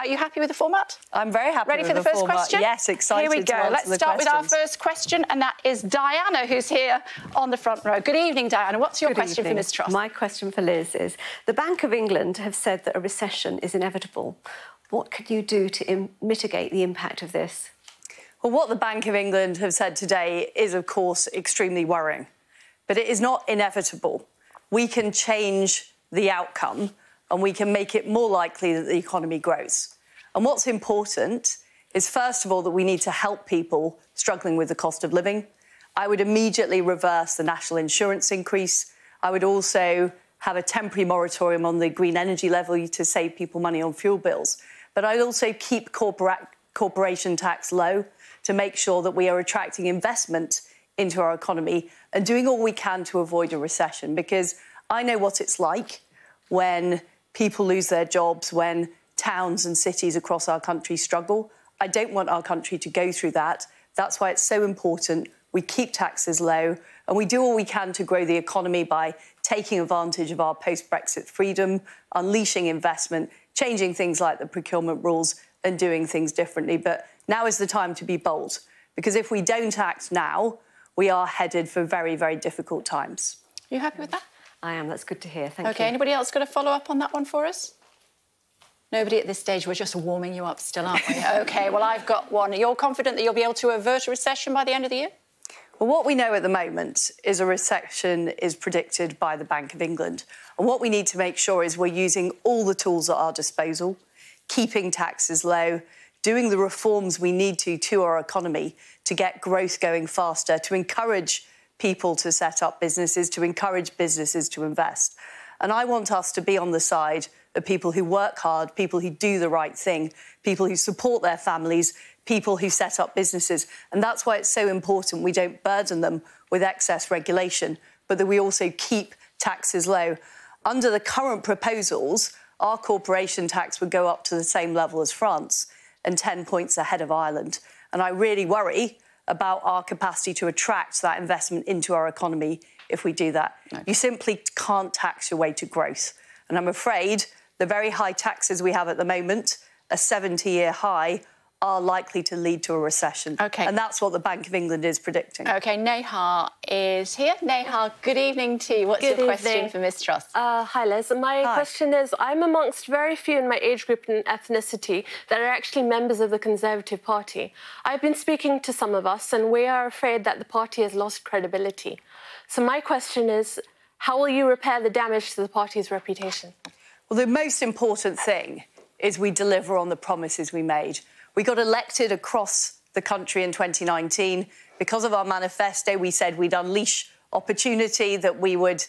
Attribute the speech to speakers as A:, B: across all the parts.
A: Are you happy with the format?
B: I'm very happy.
A: Ready
B: for
A: the,
B: the
A: first
B: format.
A: question?
B: Yes, excited.
A: Here we go. Let's start
B: questions.
A: with our first question, and that is Diana, who's here on the front row. Good evening, Diana. What's your
C: Good
A: question
C: evening.
A: for Ms Truss?
C: My question for Liz is: the Bank of England have said that a recession is inevitable. What could you do to Im- mitigate the impact of this?
B: Well, what the Bank of England have said today is, of course, extremely worrying, but it is not inevitable. We can change the outcome and we can make it more likely that the economy grows. And what's important is, first of all, that we need to help people struggling with the cost of living. I would immediately reverse the national insurance increase. I would also have a temporary moratorium on the green energy levy to save people money on fuel bills. But I'd also keep corpora- corporation tax low to make sure that we are attracting investment into our economy and doing all we can to avoid a recession because I know what it's like when people lose their jobs, when towns and cities across our country struggle. I don't want our country to go through that. That's why it's so important we keep taxes low and we do all we can to grow the economy by taking advantage of our post Brexit freedom, unleashing investment, changing things like the procurement rules, and doing things differently. But now is the time to be bold because if we don't act now, we are headed for very, very difficult times.
A: Are you happy with that?
C: I am. That's good to hear. Thank
A: Okay,
C: you.
A: anybody else got a follow up on that one for us? Nobody at this stage. We're just warming you up still, aren't we? okay, well, I've got one. Are You're confident that you'll be able to avert a recession by the end of the year?
B: Well, what we know at the moment is a recession is predicted by the Bank of England. And what we need to make sure is we're using all the tools at our disposal, keeping taxes low, doing the reforms we need to to our economy to get growth going faster, to encourage people to set up businesses, to encourage businesses to invest. And I want us to be on the side of people who work hard, people who do the right thing, people who support their families, people who set up businesses. And that's why it's so important we don't burden them with excess regulation, but that we also keep taxes low. Under the current proposals, our corporation tax would go up to the same level as France and 10 points ahead of Ireland. And I really worry about our capacity to attract that investment into our economy if we do that. No. You simply can't tax your way to growth. And I'm afraid the very high taxes we have at the moment, a 70 year high, are likely to lead to a recession.
A: Okay.
B: And that's what the Bank of England is predicting.
A: Okay, Neha is here. Neha, good evening to you. What's
D: Good
A: your question
D: evening.
A: for Ms Truss?
D: Uh, hi, Liz. My
B: Hi.
D: question is I'm amongst very few in my age group and ethnicity that are actually members of the Conservative Party. I've been speaking to some of us, and we are afraid that the party has lost credibility. So, my question is how will you repair the damage to the party's reputation?
B: Well, the most important thing is we deliver on the promises we made. We got elected across the country in 2019. Because of our manifesto, we said we'd unleash opportunity, that we would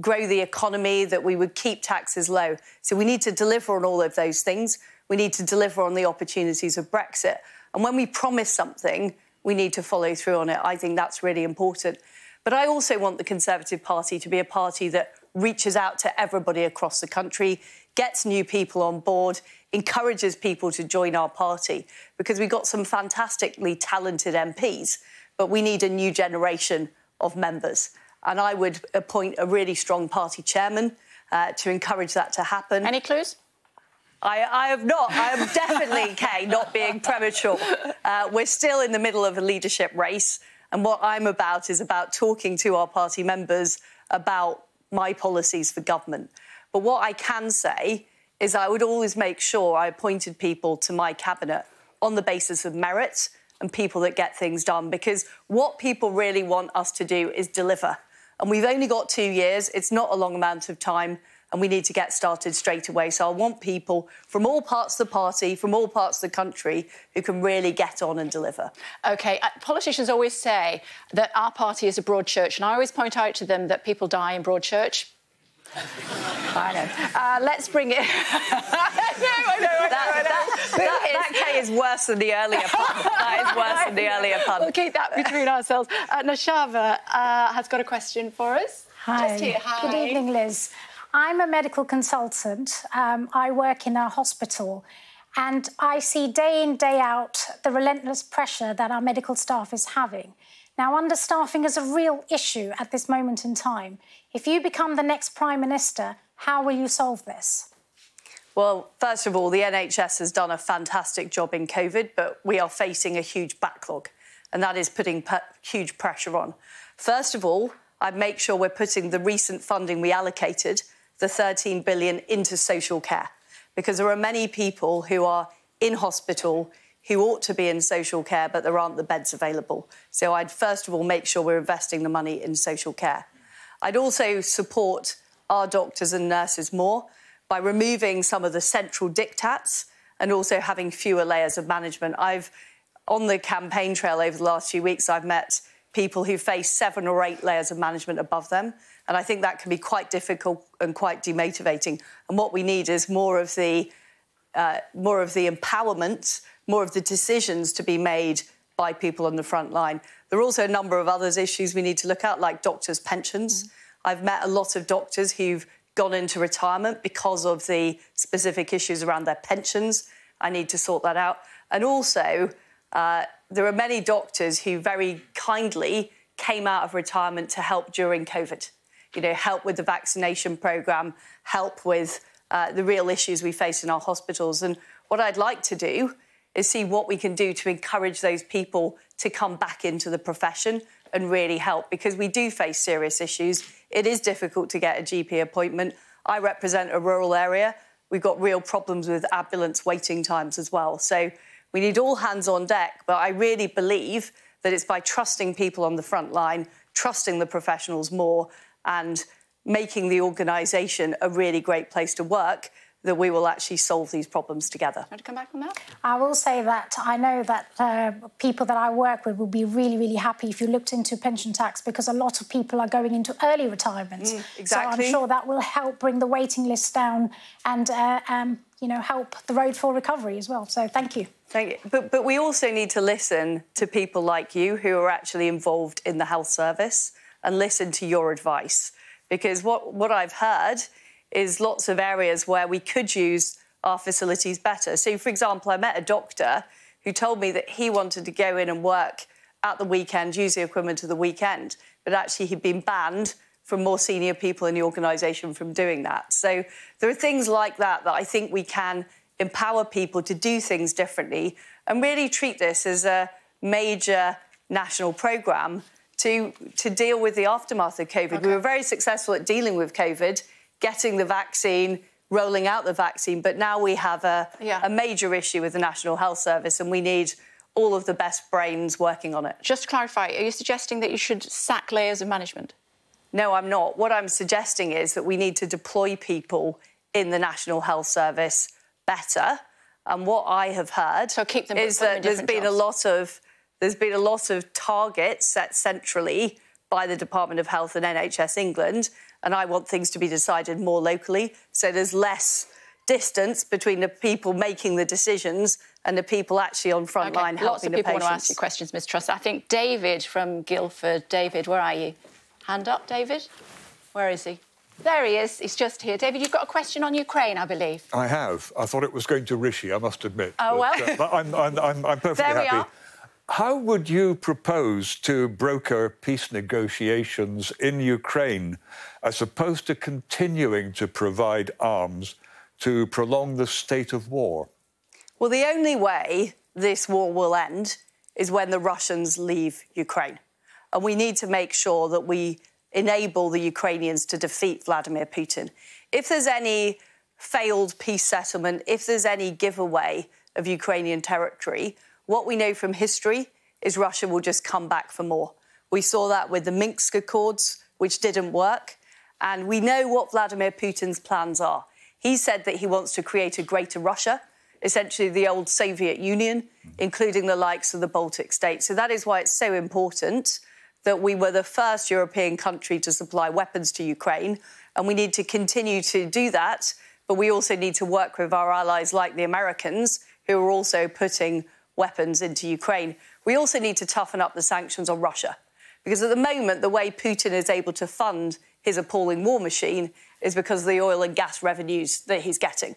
B: grow the economy, that we would keep taxes low. So we need to deliver on all of those things. We need to deliver on the opportunities of Brexit. And when we promise something, we need to follow through on it. I think that's really important. But I also want the Conservative Party to be a party that reaches out to everybody across the country, gets new people on board, encourages people to join our party because we've got some fantastically talented MPs, but we need a new generation of members. And I would appoint a really strong party chairman uh, to encourage that to happen.
A: Any clues?
B: I, I have not. I am definitely, Kay, not being premature. Uh, we're still in the middle of a leadership race. And what I'm about is about talking to our party members about my policies for government. But what I can say is I would always make sure I appointed people to my cabinet on the basis of merit and people that get things done. Because what people really want us to do is deliver. And we've only got two years, it's not a long amount of time. And we need to get started straight away. So I want people from all parts of the party, from all parts of the country, who can really get on and deliver.
A: Okay, uh, politicians always say that our party is a broad church, and I always point out to them that people die in broad church. I know. Uh, let's bring it. I know, I know, I know,
B: That,
A: I know.
B: that,
A: Who
B: that,
A: is-
B: that Kay is worse than the earlier pun. That is worse than the earlier pun.
A: We'll keep that between ourselves. Uh, Nashava uh, has got a question for us.
E: Hi.
A: Just here. Hi.
E: Good evening, Liz. I'm a medical consultant. Um, I work in a hospital, and I see day in, day out the relentless pressure that our medical staff is having. Now, understaffing is a real issue at this moment in time. If you become the next Prime Minister, how will you solve this?
B: Well, first of all, the NHS has done a fantastic job in COVID, but we are facing a huge backlog, and that is putting huge pressure on. First of all, I'd make sure we're putting the recent funding we allocated, the 13 billion, into social care, because there are many people who are in hospital who ought to be in social care, but there aren't the beds available. So I'd first of all make sure we're investing the money in social care. I'd also support our doctors and nurses more by removing some of the central diktats and also having fewer layers of management. I've, on the campaign trail over the last few weeks, I've met people who face seven or eight layers of management above them. And I think that can be quite difficult and quite demotivating. And what we need is more of the uh, more of the empowerment, more of the decisions to be made by people on the front line. There are also a number of other issues we need to look at, like doctors' pensions. Mm. I've met a lot of doctors who've gone into retirement because of the specific issues around their pensions. I need to sort that out. And also, uh, there are many doctors who very kindly came out of retirement to help during COVID. You know, help with the vaccination programme, help with uh, the real issues we face in our hospitals. And what I'd like to do is see what we can do to encourage those people to come back into the profession and really help because we do face serious issues. It is difficult to get a GP appointment. I represent a rural area. We've got real problems with ambulance waiting times as well. So we need all hands on deck. But I really believe that it's by trusting people on the front line, trusting the professionals more, and making the organisation a really great place to work that we will actually solve these problems together.
A: Want to come back on that?
E: I will say that I know that uh, people that I work with will be really, really happy if you looked into pension tax because a lot of people are going into early retirement. Mm,
B: exactly.
E: So I'm sure that will help bring the waiting list down and, uh, um, you know, help the road for recovery as well. So thank you.
B: Thank you. But, but we also need to listen to people like you who are actually involved in the health service and listen to your advice. Because what, what I've heard is lots of areas where we could use our facilities better. So, for example, I met a doctor who told me that he wanted to go in and work at the weekend, use the equipment of the weekend, but actually he'd been banned from more senior people in the organisation from doing that. So there are things like that that I think we can empower people to do things differently and really treat this as a major national programme to, to deal with the aftermath of COVID. Okay. We were very successful at dealing with COVID getting the vaccine, rolling out the vaccine, but now we have a, yeah. a major issue with the National Health Service and we need all of the best brains working on it.
A: Just to clarify, are you suggesting that you should sack layers of management?
B: No, I'm not. What I'm suggesting is that we need to deploy people in the National Health Service better. And what I have heard
A: so keep them,
B: is that there's been jobs. a lot of there's been a lot of targets set centrally by the Department of Health and NHS England and I want things to be decided more locally. So there's less distance between the people making the decisions and the people actually on front okay. line helping
A: Lots of people want to ask you questions, Ms Truss. I think David from Guildford. David, where are you? Hand up, David. Where is he? There he is. He's just here. David, you've got a question on Ukraine, I believe.
F: I have. I thought it was going to Rishi, I must admit.
A: Oh, but, well.
F: Uh, I'm, I'm, I'm, I'm, perfectly
A: there
F: happy.
A: We are.
F: How would you propose to broker peace negotiations in Ukraine as opposed to continuing to provide arms to prolong the state of war?
B: Well, the only way this war will end is when the Russians leave Ukraine. And we need to make sure that we enable the Ukrainians to defeat Vladimir Putin. If there's any failed peace settlement, if there's any giveaway of Ukrainian territory, what we know from history is Russia will just come back for more. We saw that with the Minsk Accords, which didn't work. And we know what Vladimir Putin's plans are. He said that he wants to create a greater Russia, essentially the old Soviet Union, including the likes of the Baltic states. So that is why it's so important that we were the first European country to supply weapons to Ukraine. And we need to continue to do that. But we also need to work with our allies like the Americans, who are also putting weapons into Ukraine. We also need to toughen up the sanctions on Russia. Because at the moment, the way Putin is able to fund his appalling war machine is because of the oil and gas revenues that he's getting.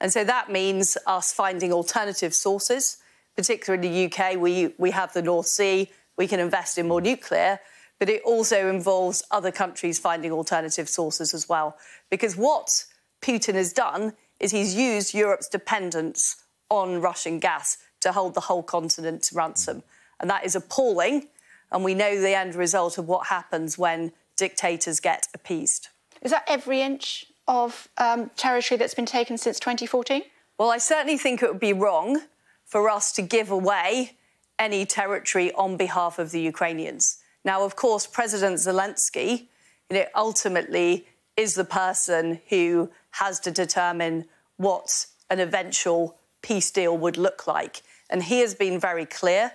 B: And so that means us finding alternative sources, particularly in the UK. We, we have the North Sea, we can invest in more nuclear, but it also involves other countries finding alternative sources as well. Because what Putin has done is he's used Europe's dependence on Russian gas to hold the whole continent to ransom. And that is appalling. And we know the end result of what happens when dictators get appeased.
A: Is that every inch of um, territory that's been taken since 2014?
B: Well, I certainly think it would be wrong for us to give away any territory on behalf of the Ukrainians. Now, of course, President Zelensky, you know, ultimately is the person who has to determine what an eventual peace deal would look like. And he has been very clear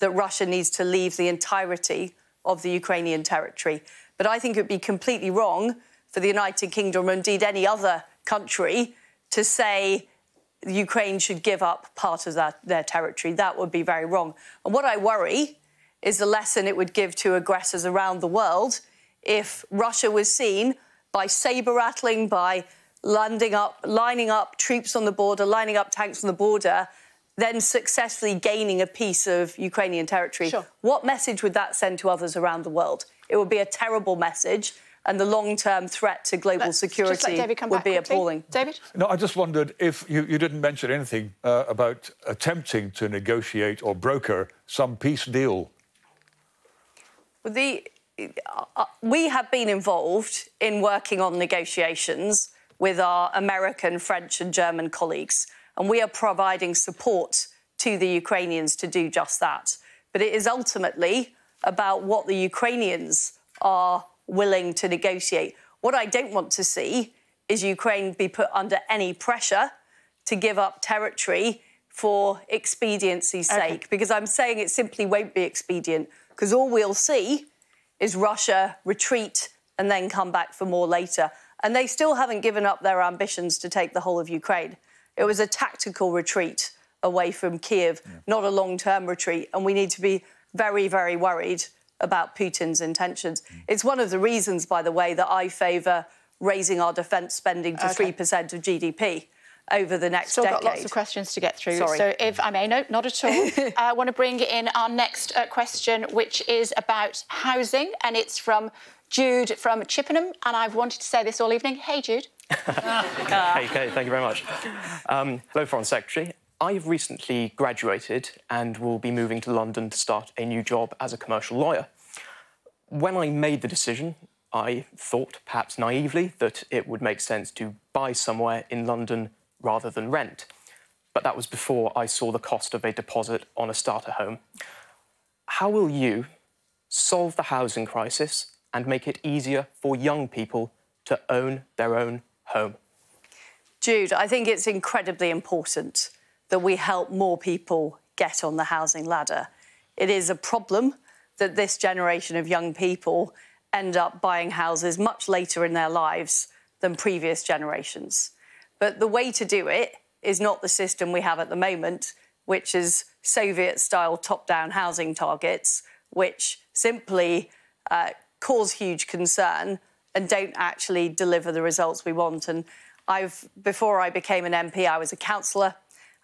B: that Russia needs to leave the entirety of the Ukrainian territory. But I think it would be completely wrong for the United Kingdom, or indeed any other country, to say Ukraine should give up part of that, their territory. That would be very wrong. And what I worry is the lesson it would give to aggressors around the world if Russia was seen by saber rattling, by landing up, lining up troops on the border, lining up tanks on the border, then successfully gaining a piece of Ukrainian territory.
A: Sure.
B: What message would that send to others around the world? It would be a terrible message, and the long-term threat to global
A: Let's
B: security
A: just let David come
B: would be
A: quickly.
B: appalling.
A: David?
F: No, I just wondered if you, you didn't mention anything uh, about attempting to negotiate or broker some peace deal.
B: Well, The, uh, we have been involved in working on negotiations with our American, French, and German colleagues, and we are providing support to the Ukrainians to do just that. But it is ultimately about what the Ukrainians are willing to negotiate. What I don't want to see is Ukraine be put under any pressure to give up territory for expediency's sake, because I'm saying it simply won't be expedient, because all we'll see is Russia retreat and then come back for more later. And they still haven't given up their ambitions to take the whole of Ukraine. It was a tactical retreat away from Kiev, not a long term retreat. And we need to be very, very worried about Putin's intentions. It's one of the reasons, by the way, that I favour raising our defence spending to
A: Okay.
B: 3% of GDP over the next
A: Still
B: decade.
A: got lots of questions to get through.
B: Sorry.
A: So, if I may, no, not at all. Uh, I want to bring in our next uh, question, which is about housing, and it's from Jude from Chippenham. And I've wanted to say this all evening. Hey, Jude.
G: Hey, Kay, thank you very much. Um, hello, Foreign Secretary. I've recently graduated and will be moving to London to start a new job as a commercial lawyer. When I made the decision, I thought, perhaps naively, that it would make sense to buy somewhere in London rather than rent. But that was before I saw the cost of a deposit on a starter home. How will you solve the housing crisis and make it easier for young people to own their own home?
B: Jude, I think it's incredibly important that we help more people get on the housing ladder. It is a problem that this generation of young people end up buying houses much later in their lives than previous generations. But the way to do it is not the system we have at the moment, which is Soviet style top down housing targets, which simply uh, cause huge concern and don't actually deliver the results we want. And I've, before I became an MP, I was a councillor.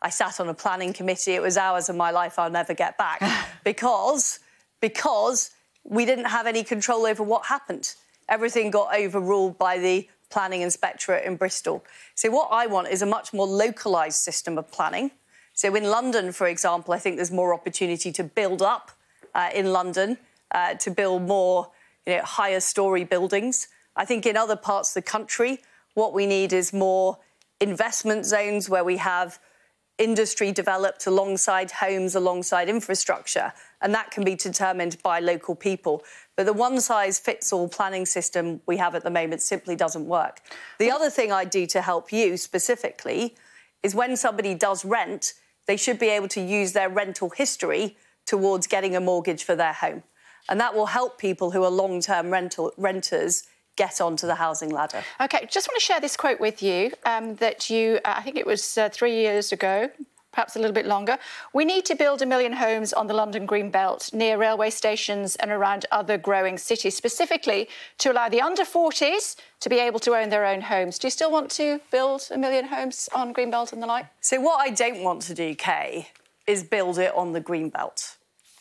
B: I sat on a planning committee. It was hours of my life I'll never get back because, because we didn't have any control over what happened. Everything got overruled by the planning inspectorate in Bristol. So what I want is a much more localised system of planning. So in London, for example, I think there's more opportunity to build up uh, in London, uh, to build more you know, higher story buildings. I think in other parts of the country, what we need is more investment zones where we have industry developed alongside homes, alongside infrastructure, and that can be determined by local people. But the one size fits all planning system we have at the moment simply doesn't work. The other thing I do to help you specifically is when somebody does rent, they should be able to use their rental history towards getting a mortgage for their home. And that will help people who are long term rental renters get onto the housing ladder.
A: Okay, just want to share this quote with you um, that you, uh, I think it was uh, three years ago, perhaps a little bit longer. We need to build a million homes on the London Green Belt near railway stations and around other growing cities, specifically to allow the under 40s to be able to own their own homes. Do you still want to build a million homes on Green Belt and the like?
B: So what I don't want to do, Kay, is build it on the green belt.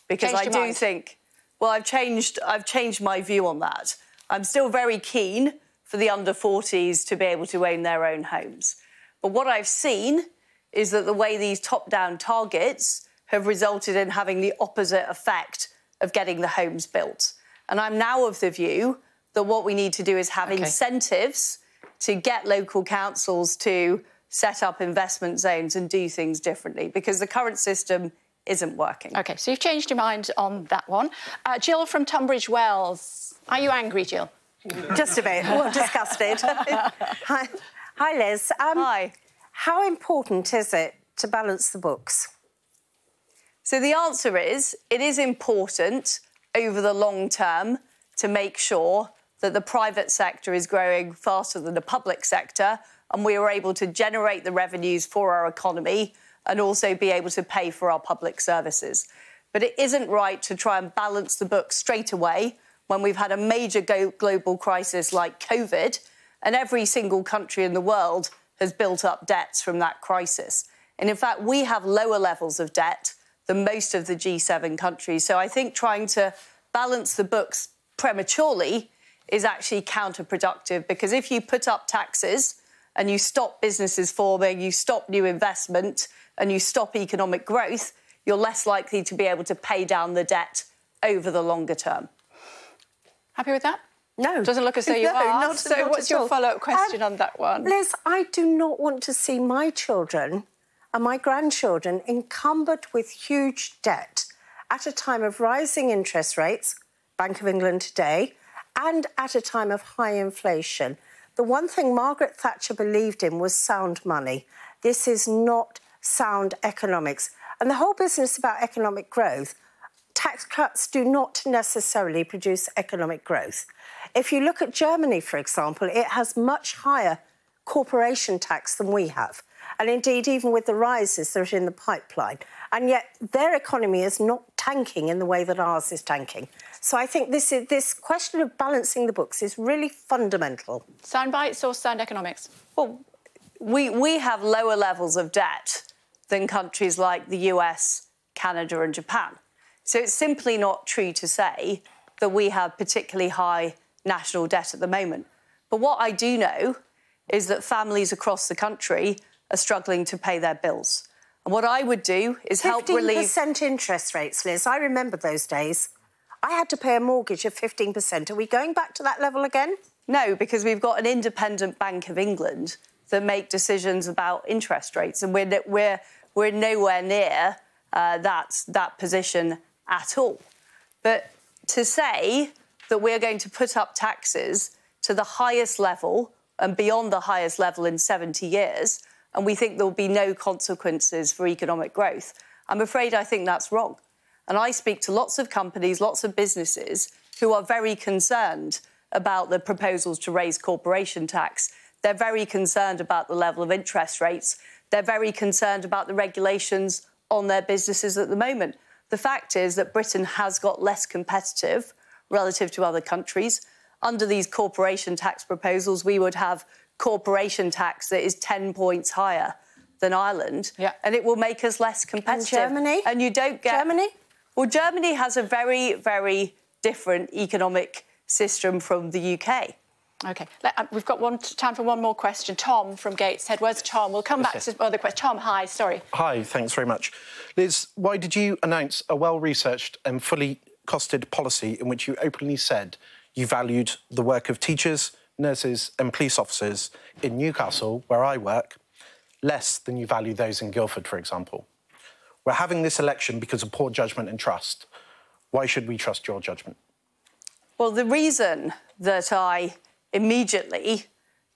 B: Because
A: Changed
B: I do
A: mind?
B: think well, I've changed I've changed my view on that. I'm still very keen for the under 40s to be able to own their own homes. But what I've seen is that the way these top down targets have resulted in having the opposite effect of getting the homes built. And I'm now of the view that what we need to do is have okay. incentives to get local councils to set up investment zones and do things differently because the current system isn't working.
A: OK, so you've changed your mind on that one. Uh, Jill from Tunbridge Wells. Are you angry, Jill?
H: Just a bit. Well, disgusted. Hi. Hi, Liz.
B: Um, Hi.
H: How important is it to balance the books?
B: So the answer is it is important over the long term to make sure that the private sector is growing faster than the public sector and we are able to generate the revenues for our economy and also be able to pay for our public services. But it isn't right to try and balance the books straight away when we've had a major global crisis like COVID, and every single country in the world has built up debts from that crisis. And in fact, we have lower levels of debt than most of the G7 countries. So I think trying to balance the books prematurely is actually counterproductive because if you put up taxes and you stop businesses forming, you stop new investment, and you stop economic growth, you're less likely to be able to pay down the debt over the longer term.
A: Happy with that?
H: No.
A: Doesn't look as though you no, are. Not, so, not what's your follow up question um, on that one?
H: Liz, I do not want to see my children and my grandchildren encumbered with huge debt at a time of rising interest rates, Bank of England today, and at a time of high inflation. The one thing Margaret Thatcher believed in was sound money. This is not sound economics. And the whole business about economic growth, tax cuts do not necessarily produce economic growth. If you look at Germany, for example, it has much higher corporation tax than we have. And indeed, even with the rises that are in the pipeline. And yet, their economy is not tanking in the way that ours is tanking. So I think this, is, this question of balancing the books is really fundamental.
A: Sound bites or sound economics?
B: Well, we, we have lower levels of debt than countries like the US, Canada, and Japan. So it's simply not true to say that we have particularly high national debt at the moment. But what I do know is that families across the country are struggling to pay their bills. And what I would do is help relieve.
H: 15% interest rates, Liz. I remember those days. I had to pay a mortgage of 15%. Are we going back to that level again?
B: No, because we've got an independent Bank of England that make decisions about interest rates, and we're, we're, we're nowhere near uh, that, that position at all. But to say that we're going to put up taxes to the highest level and beyond the highest level in 70 years, and we think there will be no consequences for economic growth. I'm afraid I think that's wrong. And I speak to lots of companies, lots of businesses who are very concerned about the proposals to raise corporation tax. They're very concerned about the level of interest rates. They're very concerned about the regulations on their businesses at the moment. The fact is that Britain has got less competitive relative to other countries. Under these corporation tax proposals, we would have corporation tax that is 10 points higher than Ireland.
A: Yeah.
B: And it will make us less competitive.
H: And Germany?
B: And you don't get.
H: Germany?
B: Well, Germany has a very, very different economic system from the UK.
A: OK. Uh, we've got one, time for one more question. Tom from Gateshead. Where's Tom? We'll come back yes. to other questions. Tom, hi, sorry.
I: Hi, thanks very much. Liz, why did you announce a well researched and fully costed policy in which you openly said you valued the work of teachers, nurses, and police officers in Newcastle, where I work, less than you value those in Guildford, for example. We're having this election because of poor judgment and trust. Why should we trust your judgment?
B: Well, the reason that I immediately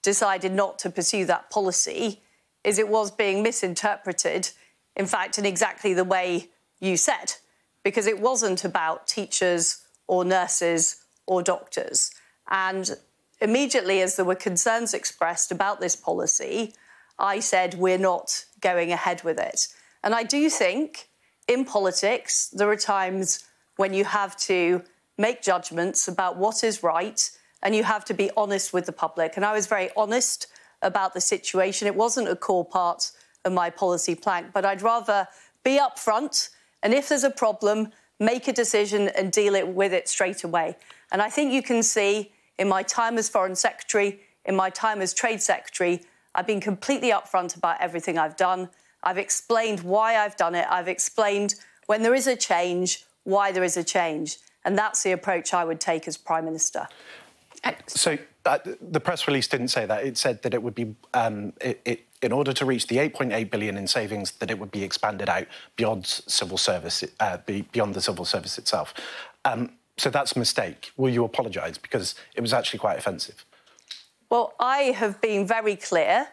B: decided not to pursue that policy is it was being misinterpreted, in fact, in exactly the way you said, because it wasn't about teachers or nurses or doctors. And immediately, as there were concerns expressed about this policy, I said, we're not going ahead with it. And I do think in politics, there are times when you have to make judgments about what is right and you have to be honest with the public. And I was very honest about the situation. It wasn't a core part of my policy plank, but I'd rather be upfront and if there's a problem, make a decision and deal it with it straight away. And I think you can see in my time as Foreign Secretary, in my time as Trade Secretary, I've been completely upfront about everything I've done. I've explained why I've done it. I've explained when there is a change, why there is a change. And that's the approach I would take as Prime Minister.
I: So uh, the press release didn't say that. It said that it would be, um, it, it, in order to reach the 8.8 billion in savings, that it would be expanded out beyond civil service, uh, beyond the civil service itself. Um, so that's a mistake. Will you apologise because it was actually quite offensive?
B: Well, I have been very clear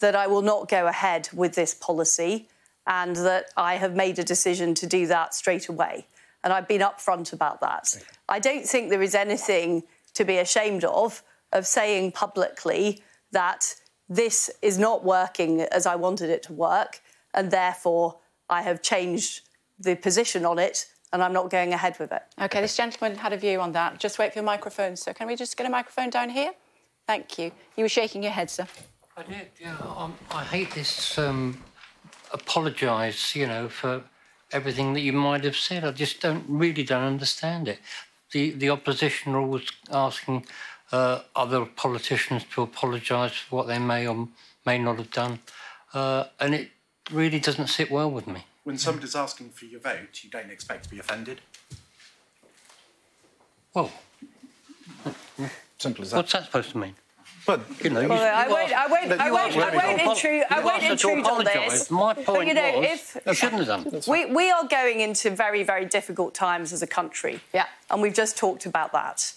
B: that I will not go ahead with this policy and that I have made a decision to do that straight away. And I've been upfront about that. Okay. I don't think there is anything to be ashamed of, of saying publicly that this is not working as I wanted it to work, and therefore I have changed the position on it and I'm not going ahead with it.
A: OK, this gentleman had a view on that. Just wait for your microphone, sir. Can we just get a microphone down here? Thank you. You were shaking your head, sir.
J: I did, yeah. Um, I hate this um, apologise, you know, for everything that you might have said. I just don't really don't understand it. The the opposition are always asking uh, other politicians to apologise for what they may or may not have done, uh, and it really doesn't sit well with me.
I: When somebody's asking for your vote, you don't expect to be offended.
J: Well,
I: simple as that.
J: What's that supposed to mean?
I: But
J: you know,
B: well, I, won't, I won't. I won't. I won't intrude. I won't intrude on this.
J: My point
B: but, you know,
J: was,
B: if
J: you shouldn't have done.
B: We we are going into very very difficult times as a country.
A: Yeah,
B: and we've just talked about that,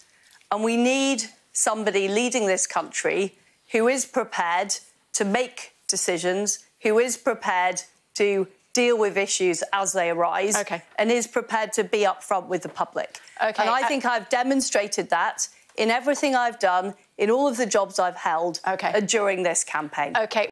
B: and we need somebody leading this country who is prepared to make decisions, who is prepared to deal with issues as they arise,
A: okay.
B: and is prepared to be upfront with the public.
A: Okay.
B: And I think I've demonstrated that in everything I've done, in all of the jobs I've held
A: okay.
B: Uh, during this campaign.
A: Okay.